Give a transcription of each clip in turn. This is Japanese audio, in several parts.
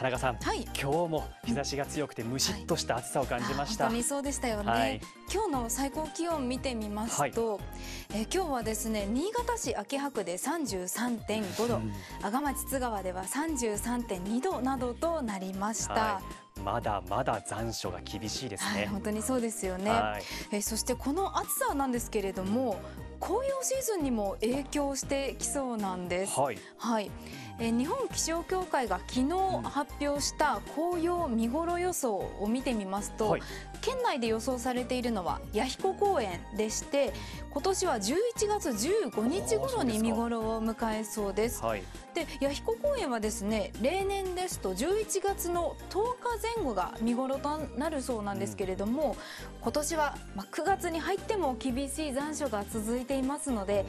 田中さん、はい。今日も日差しが強くてムシッとした暑さを感じました。あ本当にそうでしたよね、はい。今日の最高気温見てみますと、えー今日はですね新潟市秋葉区で33.5度、うん。阿賀町津川では33.2度などとなりました、はい、まだまだ残暑が厳しいですはいね。本当にそうですよね、はい。えーそしてこの暑さなんですけれども紅葉シーズンにも影響してきそうなんです。はい、はい、えー日本気象協会が昨日発表した紅葉見頃予想を見てみますと、はい。県内で予想されているのは弥彦公園でして今年は11月15日頃に見頃を迎えそうです。はい、で弥彦公園はですね例年ですと11月の10日前後が見頃となるそうなんですけれども、今年はまあ9月に入っても厳しい残暑が続いていますので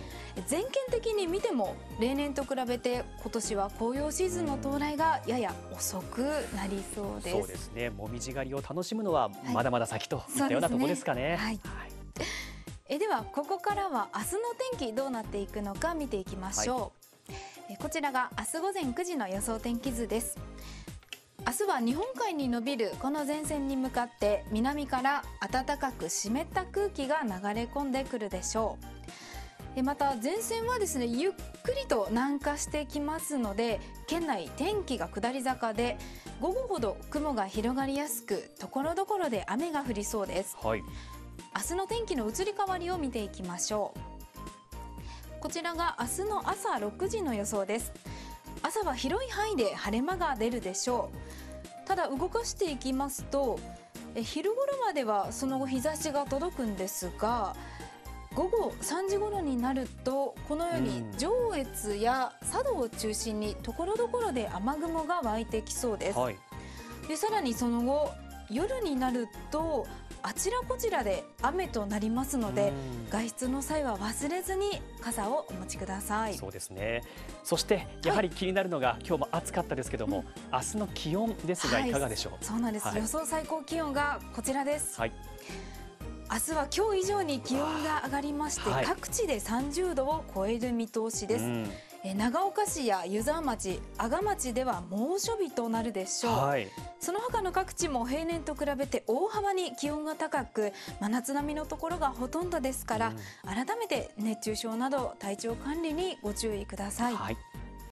全県的に見ても例年と比べて今年は紅葉シーズンの到来がやや遅くなりそうです。そうですね。もみじ狩りを楽しむのはい。まだまだ先といったようなところですかね。はい。えではここからは明日の天気どうなっていくのか見ていきましょう、えこちらが明日午前9時の予想天気図です。明日は日本海に伸びるこの前線に向かって南から暖かく湿った空気が流れ込んでくるでしょう。えまた前線はですねゆっくりと南下してきますので県内天気が下り坂で午後ほど雲が広がりやすくところどころで雨が降りそうです。はい、明日の天気の移り変わりを見ていきましょう。こちらが明日の朝6時の予想です。朝は広い範囲で晴れ間が出るでしょう。ただ動かしていきますとえ昼頃まではその後日差しが届くんですが午後3時頃になるとこのようにうん。上越や佐渡を中心にところどころで雨雲が湧いてきそうです。はい、でさらにその後夜になるとあちらこちらで雨となりますのでうん。外出の際は忘れずに傘をお持ちください。そうですね。そしてやはり気になるのが、今日も暑かったですけども、明日の気温ですがはい。いかがでしょう？そうなんです、はい。予想最高気温がこちらです。はい、明日は今日以上に気温が上がりまして、はい。各地で30度を超える見通しです、うん。え長岡市や湯沢町阿賀町では猛暑日となるでしょう、はい、その他の各地も平年と比べて大幅に気温が高く真夏並みのところがほとんどですから、改めて熱中症など体調管理にご注意ください、はい。